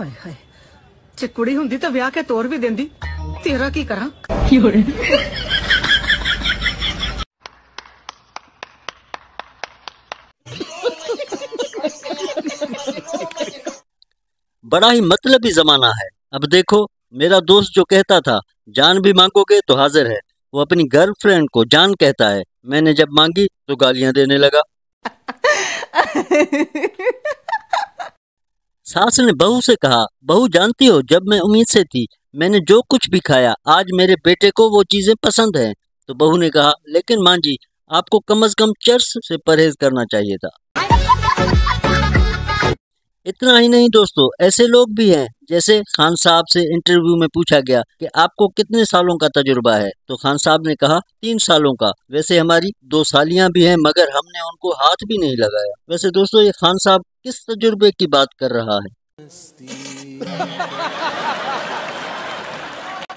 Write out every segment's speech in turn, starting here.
ਹਾਏ ਹਾਏ ਜੇ ਕੁੜੀ ਹੁੰਦੀ ਤਾਂ ਵਿਆਹ ਕੇ ਤੋਰ ਵੀ ਦਿੰਦੀ ਤੇਰਾ ਕੀ ਕਰਾਂ बड़ा ही मतलबी जमाना है अब देखो मेरा दोस्त जो कहता था जान भी मांगोगे तो हाजिर है वो अपनी गर्लफ्रेंड को जान कहता है मैंने जब मांगी तो गालियां देने लगा सास ने बहू से कहा, बहू, जानती हो, जब मैं उम्मीद से थी, मैंने जो कुछ भी खाया, आज मेरे बेटे को वो चीज़ें पसंद हैं। तो बहू ने कहा, लेकिन माँ जी आपको कम अज कम चर्च से परहेज करना चाहिए था। इतना ही नहीं दोस्तों, ऐसे लोग भी हैं, जैसे खान साहब से इंटरव्यू में पूछा गया कि आपको कितने सालों का तजुर्बा है? तो खान साहब ने कहा, तीन सालों का। वैसे हमारी दो सालियाँ भी हैं, मगर हमने उनको हाथ भी नहीं लगाया। वैसे दोस्तों, ये खान साहब किस तजुर्बे की बात कर रहा है?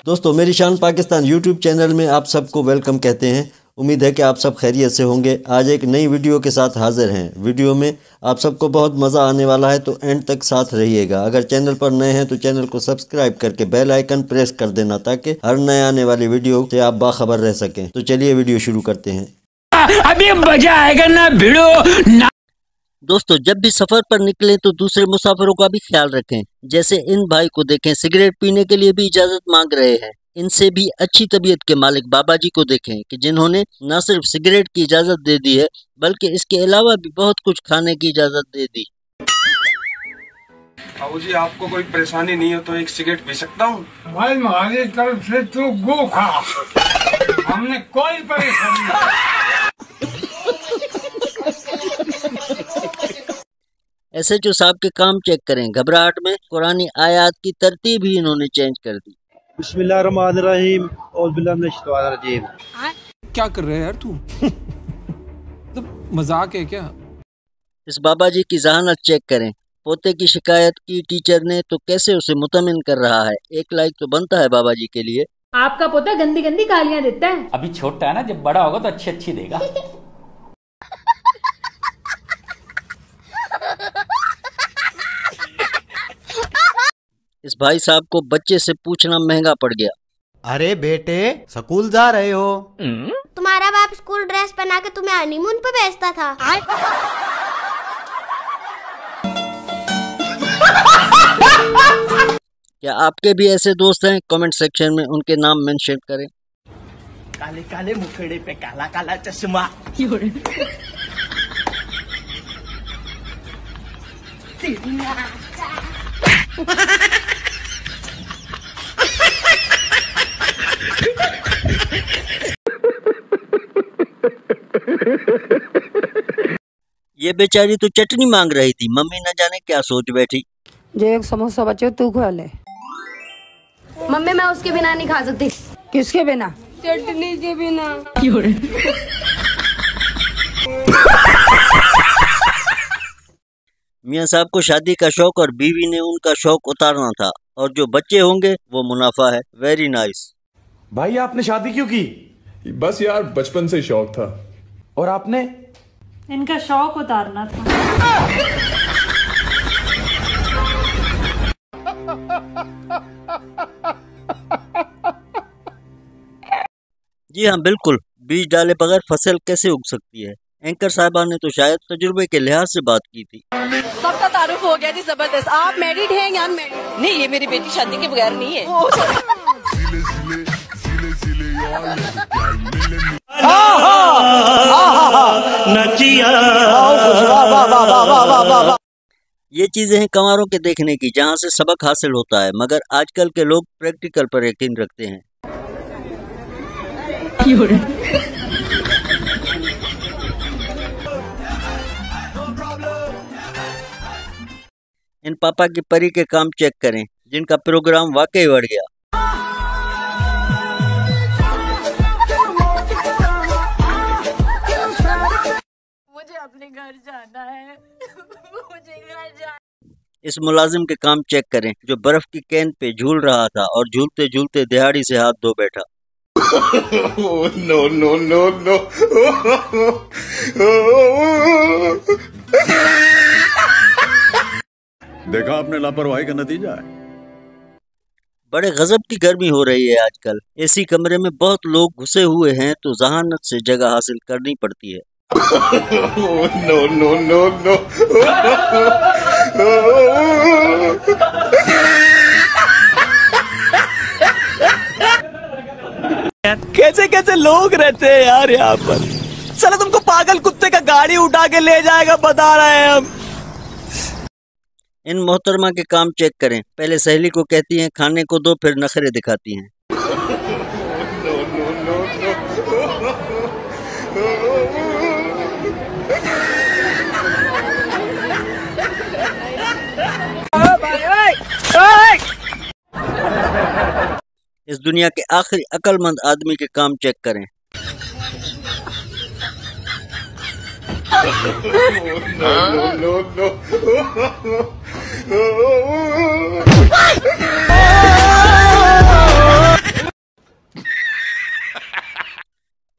दोस्तों मेरी शान पाकिस्तान यूट्यूब चैनल में आप सबको वेलकम कहते हैं। उम्मीद है कि आप सब खैरियत से होंगे। आज एक नई वीडियो के साथ हाजिर हैं। वीडियो में आप सबको बहुत मज़ा आने वाला है तो एंड तक साथ रहिएगा। अगर चैनल पर नए हैं तो चैनल को सब्सक्राइब करके बेल आइकन प्रेस कर देना ताकि हर नए आने वाली वीडियो से आप बाखबर रह सकें। तो चलिए वीडियो शुरू करते हैं। अभी मज़ा आएगा ना भिड़ो ना दोस्तों जब भी सफ़र पर निकलें तो दूसरे मुसाफिरों का भी ख्याल रखें। जैसे इन भाई को देखें सिगरेट पीने के लिए भी इजाज़त मांग रहे हैं। इनसे भी अच्छी तबीयत के मालिक बाबा जी को देखें कि जिन्होंने न सिर्फ़ सिगरेट की इजाज़त दे दी है बल्कि इसके अलावा भी बहुत कुछ खाने की इजाज़त दे दी। बाबू जी आपको कोई परेशानी नहीं हो तो एक सिगरेट पी सकता हूँ? भाई हमारी तरफ़ से तू गो खा हमने कोई परेशानी एस एच ओ साहब के काम चेक करें। घबराहट में कुरानी आयात की तरतीब ही इन्होंने चेंज कर दी। बिस्मिल्लाहिर्रहमानिर्रहीम क्या कर रहे है यार तू? तो मज़ाक है क्या? इस बाबा जी की जहानत चेक करें। पोते की शिकायत की टीचर ने तो कैसे उसे मुतमिन कर रहा है? एक लाइक तो बनता है बाबा जी के लिए। आपका पोता गंदी गंदी गालियाँ देता है। अभी छोटा है ना जब बड़ा होगा तो अच्छी अच्छी देगा। इस भाई साहब को बच्चे से पूछना महँगा पड़ गया। अरे बेटे स्कूल जा रहे हो। तुम्हारा बाप स्कूल ड्रेस पहना के तुम्हें हनीमून पे भेजता था। क्या आपके भी ऐसे दोस्त हैं? कमेंट सेक्शन में उनके नाम मेंशन करें। काले काले मुखड़े पे काला काला चश्मा। ये बेचारी तो चटनी मांग रही थी। मम्मी न जाने क्या सोच बैठी। जो एक समोसा बचे तू खा ले। मम्मी मैं उसके बिना नहीं खा सकती। किसके बिना? चटनी के बिना। मियाँ साहब को शादी का शौक और बीवी ने उनका शौक उतारना था। और जो बच्चे होंगे वो मुनाफा है। वेरी नाइस भाई आपने शादी क्यों की? बस यार बचपन से शौक था। और आपने? इनका शौक उतारना था। जी हाँ बिल्कुल। बीज डाले बगैर फ़सल कैसे उग सकती है? एंकर साहबा ने तो शायद तजुर्बे के लिहाज से बात की थी। सबका तारुफ हो गया जी ज़बरदस्त। आप मैरिड हैं या अनमैरिड नहीं ये मेरी बेटी शादी के बगैर नहीं है। ये चीज़ें हैं कमारों के देखने की, जहाँ से सबक हासिल होता है, मगर आजकल के लोग प्रैक्टिकल पर यकीन रखते हैं। इन पापा की परी के काम चेक करें, जिनका प्रोग्राम वाकई बढ़ गया। अपने घर जाना है। मुझे घर जाना इस मुलाजिम के काम चेक करें जो बर्फ़ की कैन पे झूल रहा था और झूलते झूलते दिहाड़ी से हाथ धो बैठा। नो नो नो नो देखा आपने लापरवाही का नतीजा है। बड़े गजब की गर्मी हो रही है आजकल। एसी कमरे में बहुत लोग घुसे हुए हैं तो जहानत से जगह हासिल करनी पड़ती है। no, no, no, no. कैसे कैसे लोग रहते हैं यार यहाँ पर? चलो तुमको पागल कुत्ते का गाड़ी उठा के ले जाएगा बता रहे हैं हम। इन मोहतरमा के काम चेक करें। पहले सहेली को कहती हैं खाने को दो फिर नखरे दिखाती हैं। दुनिया के आखिरी अक्लमंद आदमी के काम चेक करें।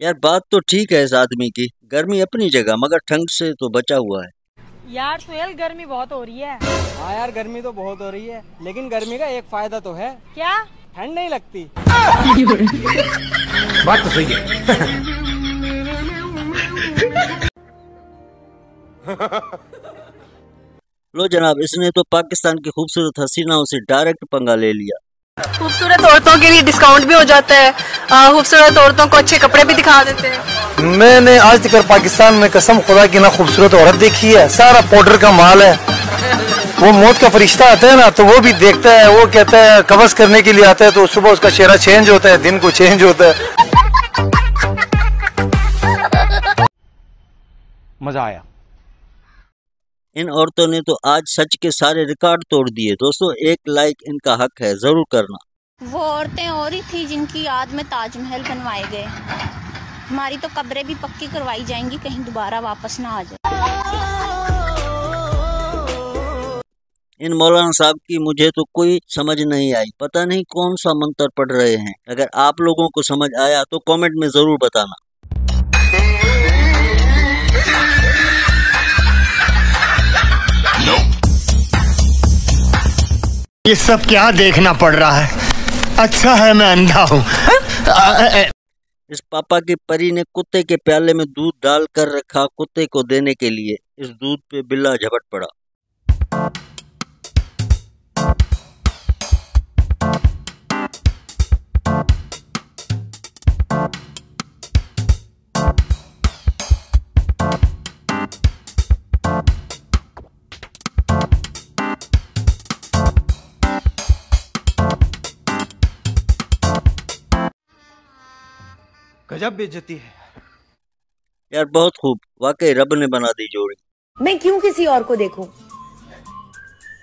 यार बात तो ठीक है इस आदमी की। गर्मी अपनी जगह मगर ठंड से तो बचा हुआ है। यार सुहेल गर्मी बहुत हो रही है। हाँ यार गर्मी तो बहुत हो रही है लेकिन गर्मी का एक फ़ायदा तो है। क्या? ठंड नहीं लगती। बात तो सही है। लो जनाब इसने तो पाकिस्तान की खूबसूरत हसीनाओं से डायरेक्ट पंगा ले लिया। खूबसूरत औरतों के लिए डिस्काउंट भी हो जाता है। खूबसूरत औरतों को अच्छे कपड़े भी दिखा देते हैं। मैंने आज तक पाकिस्तान में कसम खुदा की ना खूबसूरत औरत देखी है। सारा पाउडर का माल है। वो मौत का फरिश्ता आता है ना तो वो भी देखता है वो कहता है कवस करने के लिए आता है तो सुबह उसका चेहरा चेंज होता है दिन को चेंज होता है। मज़ा आया। इन औरतों ने तो आज सच के सारे रिकॉर्ड तोड़ दिए। दोस्तों एक लाइक इनका हक है ज़रूर करना। वो औरतें और ही थी जिनकी याद में ताजमहल बनवाए गए। हमारी तो कब्रें भी पक्की करवाई जाएँगी कहीं दोबारा वापस ना आ जाए। इन मौलाना साहब की मुझे तो कोई समझ नहीं आई। पता नहीं कौन सा मंत्र पढ़ रहे हैं। अगर आप लोगों को समझ आया तो कमेंट में ज़रूर बताना। ये सब क्या देखना पड़ रहा है? अच्छा है मैं अंधा हूँ। इस पापा की परी ने कुत्ते के प्याले में दूध डाल कर रखा कुत्ते को देने के लिए। इस दूध पे बिल्ला झपट पड़ा। गजब बेइज्जती है। यार बहुत खूब। वाकई रब ने बना दी जोड़ी। मैं क्यों किसी और को देखूँ?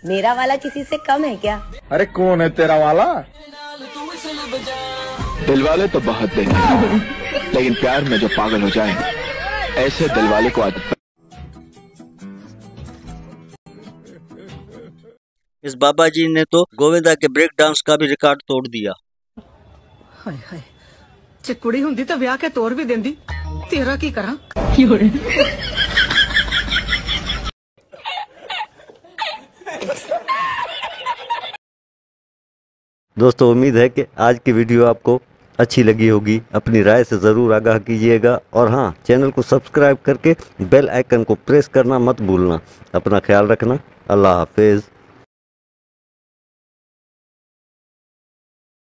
मेरा वाला किसी से कम है क्या? अरे कौन है तेरा वाला? दिल वाले तो बहुत देखे लेकिन प्यार में जो पागल हो जाए ऐसे दिल वाले को आदत इस बाबा जी ने तो गोविंदा के ब्रेक डांस का भी रिकॉर्ड तोड़ दिया। हाय हाय। ਜੇ ਕੁੜੀ ਹੁੰਦੀ ਤਾਂ ਵਿਆਹ ਕੇ ਤੋਰ ਵੀ ਦਿੰਦੀ ਤੇਰਾ ਕੀ ਕਰਾਂ दोस्तों उम्मीद है कि आज की वीडियो आपको अच्छी लगी होगी अपनी राय से ज़रूर आगाह कीजिएगा और हाँ चैनल को सब्सक्राइब करके बेल आइकन को प्रेस करना मत भूलना अपना ख्याल रखना अल्लाह हाफिज़